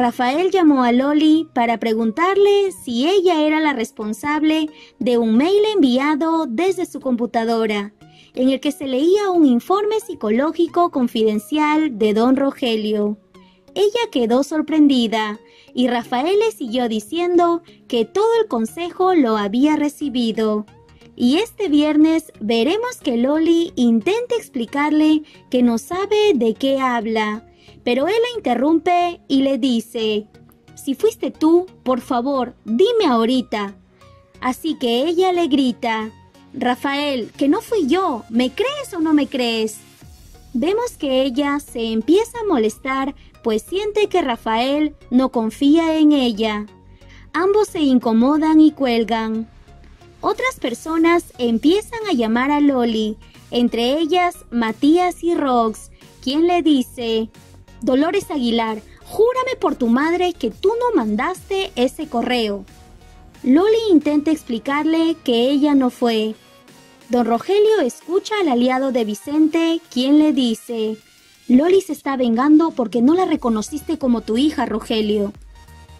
Rafael llamó a Loli para preguntarle si ella era la responsable de un mail enviado desde su computadora, en el que se leía un informe psicológico confidencial de don Rogelio. Ella quedó sorprendida y Rafael le siguió diciendo que todo el consejo lo había recibido. Y este viernes veremos que Loli intenta explicarle que no sabe de qué habla pero él la interrumpe y le dice, si fuiste tú, por favor, dime ahorita. Así que ella le grita, Rafael, que no fui yo, ¿me crees o no me crees? Vemos que ella se empieza a molestar pues siente que Rafael no confía en ella. Ambos se incomodan y cuelgan. Otras personas empiezan a llamar a Loli, entre ellas Matías y Rox, quien le dice, Dolores Aguilar, júrame por tu madre que tú no mandaste ese correo. Loli intenta explicarle que ella no fue. Don Rogelio escucha al aliado de Vicente, quien le dice, Loli se está vengando porque no la reconociste como tu hija, Rogelio.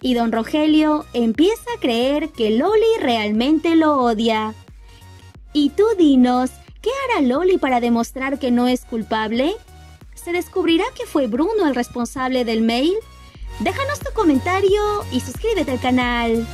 Y don Rogelio empieza a creer que Loli realmente lo odia. Y tú dinos, ¿qué hará Loli para demostrar que no es culpable? ¿Se descubrirá que fue Bruno el responsable del mail? Déjanos tu comentario y suscríbete al canal.